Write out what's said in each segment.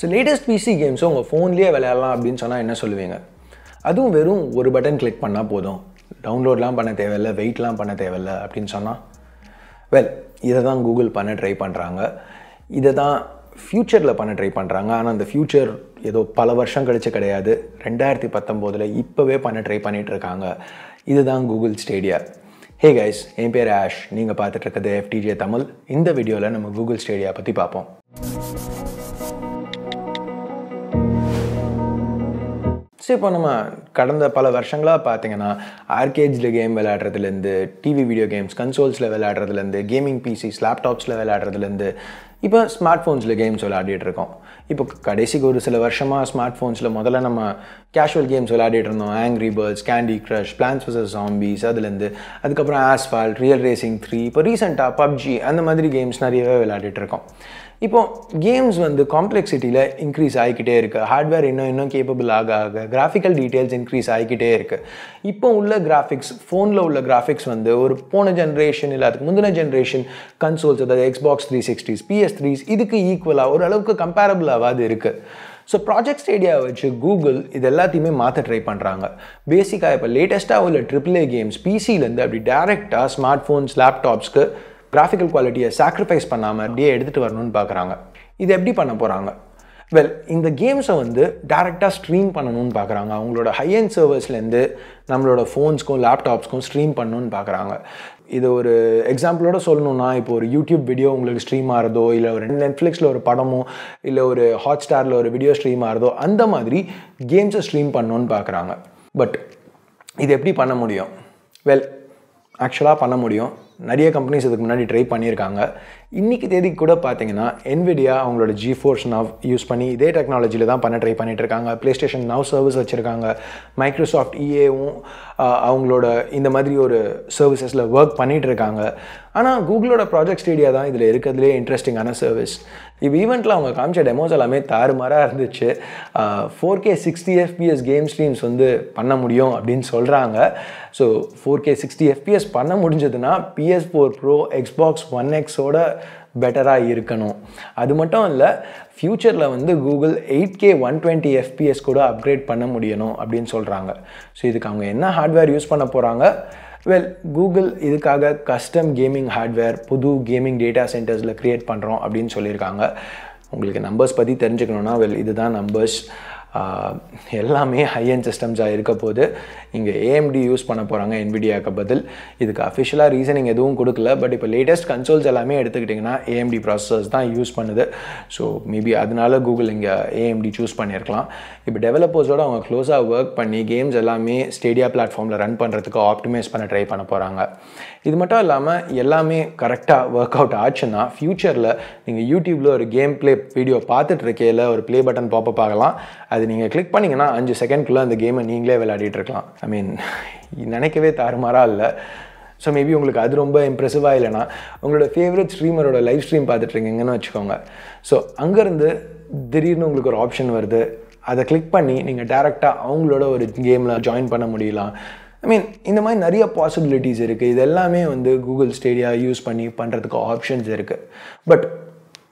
So latest PC கேம்ஸும் உங்கள் ஃபோன்லேயே விளையாடலாம் அப்படின்னு சொன்னால் என்ன சொல்லுவீங்க? அதுவும் வெறும் ஒரு பட்டன் கிளிக் பண்ணால் போதும். டவுன்லோட்லாம் பண்ண தேவையில்ல வெயிட்லாம் பண்ண தேவையில்ல அப்படின்னு சொன்னால் வெல் இதை தான் கூகுள் பண்ண ட்ரை பண்ணுறாங்க இதை தான் ஃப்யூச்சரில் பண்ண ட்ரை பண்ணுறாங்க ஆனால் அந்த ஃப்யூச்சர் ஏதோ பல வருஷம் கழிச்சு கிடையாது. ரெண்டாயிரத்தி பத்தொம்போதில் இப்போவே பண்ண ட்ரை பண்ணிகிட்டு இருக்காங்க. இதுதான் கூகுள் ஸ்டேடியா ஹே கைஸ் என் பேர் ஆஷ் நீங்கள் பார்த்துட்டு இருக்கிறது எஃப்டிஜே தமிழ். இந்த வீடியோவில் நம்ம கூகுள் ஸ்டேடியா பற்றி பார்ப்போம். ஸோ இப்போ நம்ம கடந்த பல வருஷங்களாக பார்த்தீங்கன்னா ஆர்கேஜில் கேம் விளையாடுறதுலேருந்து டிவி வீடியோ கேம்ஸ் கன்சோல்ஸில் விளையாடுறதுலேருந்து கேமிங் பிசிஸ் லேப்டாப்ஸில் விளையாடுறதுலேருந்து இப்போ ஸ்மார்ட் ஃபோன்ஸில் கேம்ஸ் விளையாடிட்டு இருக்கோம் இப்போ கடைசிக்கு ஒரு சில வருஷமாக ஸ்மார்ட் ஃபோன்ஸில் முதல்ல நம்ம கேஷுவல் கேம்ஸ் விளையாடிட்டு இருந்தோம் angry birds candy crush plants versus zombies அதுலேருந்து அதுக்கப்புறம் ஆஸ்ஃபால்ட் ரியல் ரேசிங் த்ரீ இப்போ ரீசெண்டாக பப்ஜி அந்த மாதிரி கேம்ஸ் நிறையவே விளையாடிட்டு இருக்கோம் இப்போ கேம்ஸ் வந்து காம்ப்ளெக்சிட்டியில் இன்க்ரீஸ் ஆகிக்கிட்டே இருக்குது ஹார்ட்வேர் இன்னும் இன்னும் கேப்பபிள் ஆக ஆக கிராஃபிக்கல் டீட்டெயில்ஸ் இன்க்ரீஸ் ஆகிக்கிட்டே இருக்குது இப்போ உள்ள கிராஃபிக்ஸ் ஃபோனில் உள்ள கிராஃபிக்ஸ் வந்து ஒரு போன ஜென்ரேஷன் இல்லை அதுக்கு முந்தின ஜென்ரேஷன் கன்சோல்ஸ் அதாவது Xbox three sixties PS threes இதுக்கு ஈக்குவலாக ஓரளவுக்கு கம்பேரபிளாகாது இருக்குது ஸோ ப்ராஜெக்ட் ஸ்டேடியா வச்சு கூகுள் இது எல்லாத்தையுமே மாற்ற ட்ரை பண்ணுறாங்க பேசிக்காக இப்போ லேட்டஸ்ட்டாக உள்ள ட்ரிபிள் ஏ கேம்ஸ் பிசிலேருந்து அப்படி டேரெக்டாக ஸ்மார்ட் ஃபோன்ஸ் லேப்டாப்ஸ்க்கு கிராஃபிக்கல் குவாலிட்டியை சாக்ரிஃபைஸ் பண்ணாமல் அப்படியே எடுத்துகிட்டு வரணும்னு பார்க்குறாங்க இது எப்படி பண்ண போகிறாங்க வெல் இந்த கேம்ஸை வந்து டேரெக்டாக ஸ்ட்ரீம் பண்ணணும்னு பார்க்குறாங்க அவங்களோட ஹையன் சர்வர்ஸ்லேருந்து நம்மளோட ஃபோன்ஸ்க்கும் லேப்டாப்ஸ்க்கும் ஸ்ட்ரீம் பண்ணணும்னு பார்க்குறாங்க இது ஒரு எக்ஸாம்பிளோட சொல்லணும்னா இப்போ ஒரு யூடியூப் வீடியோ உங்களுக்கு ஸ்ட்ரீம் ஆகிறதோ இல்லை ஒரு நெட்ஃப்ளிக்ஸில் ஒரு படமோ இல்லை ஒரு ஹாட் ஸ்டாரில் ஒரு வீடியோ ஸ்ட்ரீம் ஆகிறதோ அந்த மாதிரி கேம்ஸை ஸ்ட்ரீம் பண்ணணும்னு பார்க்குறாங்க பட் இது எப்படி பண்ண முடியும்? வெல் ஆக்சுவலாக பண்ண முடியும். நிறைய கம்பெனிஸ் இதுக்கு முன்னாடி ட்ரை பண்ணியிருக்காங்க. இன்றைக்கி தேதிக்கு கூட பார்த்தீங்கன்னா என்விடியா அவங்களோட ஜி ஃபோர்ஸ் நவ் யூஸ் பண்ணி இதே டெக்னாலஜியில் தான் பண்ண ட்ரை பண்ணிகிட்டு இருக்காங்க. ப்ளே ஸ்டேஷன் நவ் சர்வீஸ் வச்சுருக்காங்க மைக்ரோசாஃப்ட் இஏவும் அவங்களோட இந்த மாதிரி ஒரு சர்வீசஸில் ஒர்க் பண்ணிகிட்டு இருக்காங்க. ஆனால் கூகுளோட ப்ராஜெக்ட் ஸ்டேடியா தான் இதில் இருக்கிறதுலே இன்ட்ரெஸ்டிங்கான சர்வீஸ் இப்போ ஈவெண்ட்டில் அவங்க காமிச்ச டெமோஸ் எல்லாமே தாறுமாறாக இருந்துச்சு. Four K sixty FPS game streams வந்து பண்ண முடியும் அப்படின்னு சொல்கிறாங்க so four K sixty FPS பண்ண முடிஞ்சதுன்னா PS four pro Xbox one எக்ஸோட பெட்டராக இருக்கணும். அது மட்டும் இல்லை ஃப்யூச்சரில் வந்து Google eight K one twenty FPS கூட அப்கிரேட் பண்ண முடியணும் அப்படின்னு சொல்கிறாங்க ஸோ இதுக்கு அவங்க என்ன ஹார்ட்வேர் யூஸ் பண்ண போகிறாங்க வெல் கூகுள் இதுக்காக கஸ்டம் கேமிங் ஹார்ட்வேர் புது கேமிங் டேட்டா சென்டர்ஸில் க்ரியேட் பண்ணுறோம் அப்படின்னு சொல்லியிருக்காங்க. உங்களுக்கு நம்பர்ஸ் பற்றி தெரிஞ்சுக்கணுன்னா வெல் இதுதான் நம்பர்ஸ் எல்லாமே ஹை சிஸ்டம்ஸாக இருக்க போது இங்கே ஏஎம்டி யூஸ் பண்ண போகிறாங்க என்விடியாவுக்கு பதில். இதுக்கு அஃபிஷியலாக ரீசனிங் எதுவும் கொடுக்கல. பட் இப்போ லேட்டஸ்ட் கன்சோல்ஸ் எல்லாமே எடுத்துக்கிட்டிங்கன்னா ஏஎம்டி ப்ராசஸர்ஸ் தான் யூஸ் பண்ணுது. ஸோ மேபி அதனால கூகுள் இங்கே ஏஎம்டி சூஸ் பண்ணியிருக்கலாம். இப்போ டெவலப்பர்ஸோடு அவங்க க்ளோஸாக ஒர்க் பண்ணி கேம்ஸ் எல்லாமே ஸ்டேடியா பிளாட்ஃபார்மில் ரன் பண்ணுறதுக்கு ஆப்டிமைஸ் பண்ண ட்ரை பண்ண போகிறாங்க இது மட்டும் இல்லாமல் எல்லாமே கரெக்டாக ஒர்க் அவுட் ஆச்சுன்னா ஃப்யூச்சரில் நீங்கள் யூடியூப்பில் ஒரு கேம் ப்ளே வீடியோ பார்த்துட்டு இருக்கையில் ஒரு ப்ளே பட்டன் பாப்பப் ஆகலாம். அது நீங்கள் கிளிக் பண்ணிங்கன்னா அஞ்சு செகண்ட்குள்ளே அந்த கேமை நீங்களே விளையாடிட்டு இருக்கலாம் ஐ மீன் நினைக்கவே தாறுமாறாக இல்லை. ஸோ மேபி உங்களுக்கு அது ரொம்ப இம்ப்ரெசிவாக இல்லைனா உங்களோட ஃபேவரட் ஸ்ட்ரீமரோட லைவ் ஸ்ட்ரீம் பார்த்துட்ருக்கீங்கன்னு வச்சுக்கோங்க. ஸோ அங்கேருந்து திடீர்னு உங்களுக்கு ஒரு ஆப்ஷன் வருது. அதை கிளிக் பண்ணி நீங்கள் டேரெக்டாக அவங்களோட ஒரு கேமில் ஜாயின் பண்ண முடியலாம். ஐ மீன் இந்த மாதிரி நிறைய பாசிபிலிட்டிஸ் இருக்குது இது எல்லாமே வந்து கூகுள் ஸ்டேடியா யூஸ் பண்ணி பண்ணுறதுக்கு ஆப்ஷன்ஸ் இருக்குது பட்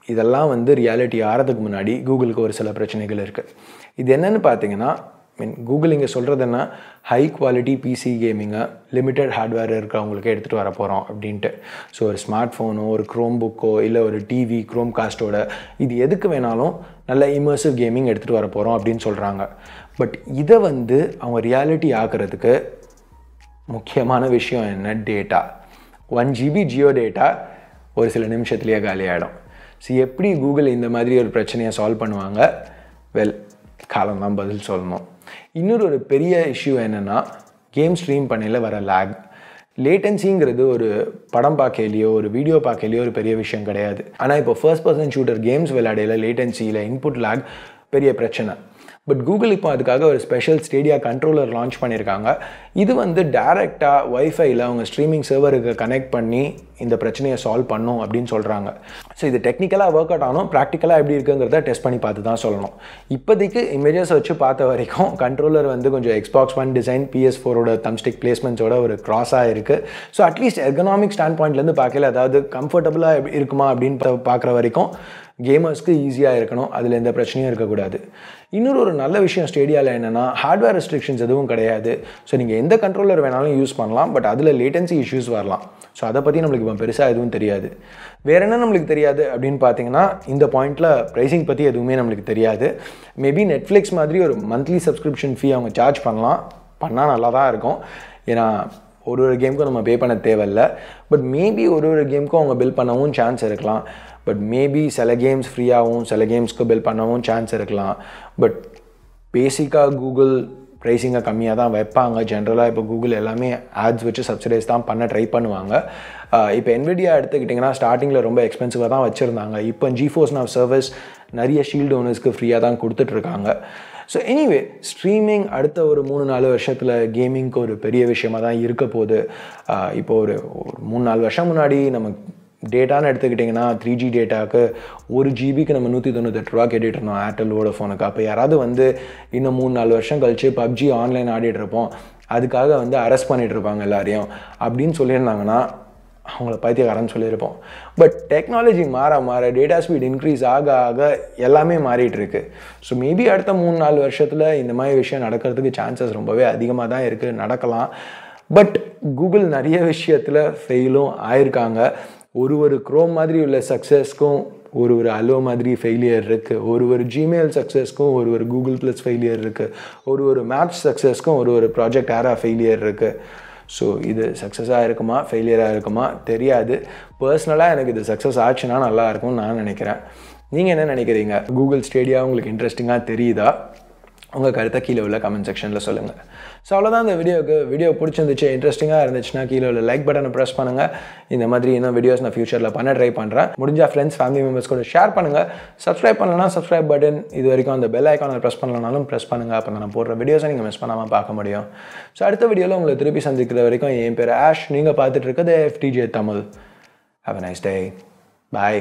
இதெல்லாம் வந்து ரியாலிட்டி ஆகிறதுக்கு முன்னாடி கூகுளுக்கு ஒரு சில பிரச்சனைகள் இருக்குது இது என்னென்னு பார்த்தீங்கன்னா மீன் கூகுள் இங்கே சொல்கிறதுன்னா ஹை குவாலிட்டி பிசி கேமிங்கை லிமிட்டட் ஹார்ட்வேர் இருக்கிறவங்களுக்கு எடுத்துகிட்டு வர போகிறோம் அப்படின்ட்டு. ஸோ ஒரு ஸ்மார்ட் ஃபோனோ ஒரு க்ரோம் புக்கோ இல்லை ஒரு டிவி க்ரோம் காஸ்ட்டோட இது எதுக்கு வேணாலும் நல்ல இமர்சிவ் கேமிங் எடுத்துகிட்டு வர போகிறோம் அப்படின்னு சொல்கிறாங்க பட் இதை வந்து அவங்க ரியாலிட்டி ஆக்கிறதுக்கு முக்கியமான விஷயம் என்ன? Data one GB Jio data ஒரு சில நிமிஷத்துலேயே காலியாகிடும் ஸோ எப்படி கூகுள் இந்த மாதிரி ஒரு பிரச்சனையை சால்வ் பண்ணுவாங்க? வெல் காலம் தான் பதில் சொல்லணும். இன்னொரு ஒரு பெரிய இஷ்யூ என்னென்னா கேம் ஸ்ட்ரீம் பண்ணையில் வர லேக் லேட்டன்சிங்கிறது ஒரு படம் பார்க்கலையோ ஒரு வீடியோ பார்க்கலையோ ஒரு பெரிய விஷயம் கிடையாது. ஆனால் இப்போ ஃபர்ஸ்ட் பர்சன் ஷூட்டர் கேம்ஸ் விளையாடையில லேட்டன்சியில் இன்புட் லேக் பெரிய பிரச்சனை. பட் கூகுள் இப்போ அதுக்காக ஒரு ஸ்பெஷல் ஸ்டேடியா கண்ட்ரோலர் லான்ச் பண்ணியிருக்காங்க. இது வந்து டேரெக்டாக ஒய்ஃபைல அவங்க ஸ்ட்ரீமிங் சர்வருக்கு கனெக்ட் பண்ணி இந்த பிரச்சனையை சால்வ் பண்ணும் அப்படின்னு சொல்கிறாங்க ஸோ இது டெக்னிக்கலாக ஒர்க் அவுட் ஆனும் ப்ராக்டிக்கலாக எப்படி இருக்குங்கிறத டெஸ்ட் பண்ணி பார்த்து தான் சொல்லணும். இப்போதைக்கு இமேஜஸ் வச்சு பார்த்த வரைக்கும் கண்ட்ரோலர் வந்து கொஞ்சம் எக்ஸ்பாக்ஸ் ஒன் டிசைன் பிஎஸ் ஃபோரோட தம்ஸ்டிக் பிளேஸ்மெண்ட்ஸோட ஒரு க்ராஸாக இருக்குது ஸோ அட்லீஸ்ட் எக்கனாமிக் ஸ்டாண்ட் பாயிண்ட்லேருந்து பார்க்கல அதாவது கம்ஃபர்டபுளாக இருக்குமா அப்படின்னு பார்க்குற வரைக்கும் கேமர்ஸ்க்கு ஈஸியாக இருக்கணும். அதில் எந்த பிரச்சனையும் இருக்கக்கூடாது. இன்னொரு ஒரு நல்ல விஷயம் ஸ்டேடியாவில் என்னென்னா ஹார்ட்வேர் ரெஸ்ட்ரிக்ஷன்ஸ் எதுவும் கிடையாது. ஸோ நீங்கள் எந்த கண்ட்ரோலர் வேணாலும் யூஸ் பண்ணலாம் பட் அதில் லேட்டன்சி இஷ்யூஸ் வரலாம். ஸோ அதை பற்றி நம்மளுக்கு இப்போ பெருசாக எதுவும் தெரியாது. வேறு என்ன நம்மளுக்கு தெரியாது அப்படின்னு பார்த்தீங்கன்னா இந்த பாயிண்ட்டில் ப்ரைஸிங் பற்றி எதுவுமே நம்மளுக்கு தெரியாது. மேபி நெட்ஃப்ளிக்ஸ் மாதிரி ஒரு மந்த்லி சப்ஸ்கிரிப்ஷன் ஃபீ அவங்க சார்ஜ் பண்ணலாம். பண்ணால் நல்லா தான் இருக்கும். ஏன்னா ஒரு ஒரு கேமுக்கும் நம்ம பே பண்ண தேவையில்ல. பட் மேபி ஒரு ஒரு கேமுக்கும் அவங்க பில் பண்ணவும் சான்ஸ் இருக்கலாம். பட் மேபி சில கேம்ஸ் ஃப்ரீயாகவும் சில கேம்ஸ்க்கு பில் பண்ணவும் சான்ஸ் இருக்கலாம். பட் பேசிக்காக கூகுள் ப்ரைஸிங்கை கம்மியாக தான் வைப்பாங்க. ஜென்ரலாக இப்போ கூகுள் எல்லாமே ஆட்ஸ் வச்சு சப்சிடைஸ் தான் பண்ண ட்ரை பண்ணுவாங்க. இப்போ என்விடியா எடுத்துக்கிட்டிங்கன்னா ஸ்டார்டிங்கில் ரொம்ப எக்ஸ்பென்சிவாக தான் வச்சுருந்தாங்க. இப்போ ஜிஃபோஸ் நான் சர்வீஸ் நிறைய ஷீல்டு ஓனர்ஸ்க்கு ஃப்ரீயாக தான் கொடுத்துட்ருக்காங்க ஸோ எனிவே ஸ்ட்ரீமிங் அடுத்த ஒரு மூணு நாலு வருஷத்தில் கேமிங்க்கு ஒரு பெரிய விஷயமாக தான் இருக்க போகுது. இப்போ ஒரு ஒரு மூணு நாலு வருஷம் முன்னாடி நம்ம டேட்டான்னு எடுத்துக்கிட்டிங்கன்னா த்ரீ ஜி டேட்டாவுக்கு ஒரு ஜிபிக்கு நம்ம நூற்றி தொண்ணூத்தெட்டு ரூபா கேட்டுட்டு இருந்தோம். ஏர்டெல் வோடஃபோனுக்கு அப்போ யாராவது வந்து இன்னும் மூணு நாலு வருஷம் கழிச்சு பப்ஜி ஆன்லைன் ஆடிட்டு இருப்போம். அதுக்காக வந்து அரெஸ்ட் பண்ணிகிட்டு இருப்பாங்க எல்லாரையும். அப்படின்னு சொல்லியிருந்தாங்கன்னா அவங்கள பைத்தியக்காரன்னு சொல்லியிருப்போம். பட் டெக்னாலஜி மாற மாற டேட்டா ஸ்பீட் இன்க்ரீஸ் ஆக ஆக எல்லாமே மாறிட்டு இருக்கு. ஸோ மேபி அடுத்த மூணு நாலு வருஷத்தில் இந்த மாதிரி விஷயம் நடக்கிறதுக்கு சான்சஸ் ரொம்பவே அதிகமாக தான் இருக்குது நடக்கலாம். பட் கூகுள் நிறைய விஷயத்தில் ஃபெயிலும் ஆயிருக்காங்க. ஒரு ஒரு க்ரோம் மாதிரி உள்ள சக்ஸஸ்க்கும் ஒரு ஒரு அலோ மாதிரி ஃபெயிலியர் இருக்குது ஒரு ஒரு ஜிமெயில் சக்ஸஸ்க்கும் ஒரு ஒரு கூகுள் ப்ளஸ் ஃபெயிலியர் இருக்குது ஒரு ஒரு மேப்ஸ் சக்ஸஸ்க்கும் ஒரு ஒரு ப்ராஜெக்ட் ஆரா ஃபெயிலியர் இருக்குது ஸோ இது சக்ஸஸாக இருக்குமா ஃபெயிலியராக இருக்குமா தெரியாது. பர்சனலாக எனக்கு இது சக்ஸஸ் ஆச்சுன்னா நல்லா இருக்கும்னு நான் நினைக்கிறேன். நீங்கள் என்ன நினைக்கிறீங்க? கூகுள் ஸ்டேடியா உங்களுக்கு இன்ட்ரெஸ்டிங்காக தெரியுதா? உங்கள் கருத்தை கீழே உள்ள கமெண்ட் செக்ஷனில் சொல்லுங்கள் ஸோ அவ்வளோதான் இந்த வீடியோக்கு. வீடியோ பிடிச்சிருந்துச்சு இன்ட்ரெஸ்டிங்காக இருந்துச்சுன்னா கீழே உள்ள லைக் பட்டனை ப்ரெஸ் பண்ணுங்கள் இந்த மாதிரி இன்னும் வீடியோஸ் நான் ஃபியூச்சரில் பண்ண ட்ரை பண்ணுறேன் முடிஞ்சால் ஃப்ரெண்ட்ஸ் ஃபேமிலி மெம்பர்ஸ் கூட ஷேர் பண்ணுங்கள் சப்ஸ்கிரைப் பண்ணலன்னா சப்ஸ்கிரைப் பட்டன் இது வரைக்கும் அந்த பெல் ஐக்கானை ப்ரெஸ் பண்ணலனாலும் ப்ரெஸ் பண்ணுங்கள் அப்போ நான் போடுற வீடியோஸை நீங்கள் மிஸ் பண்ணாமல் பார்க்க முடியும். ஸோ அடுத்த வீடியோவில் உங்களை திருப்பி சந்திக்கிற வரைக்கும் என் பேர் ஆஷ். நீங்கள் பார்த்துட்டு இருக்கிறது FTJ Tamil. Have a nice day bye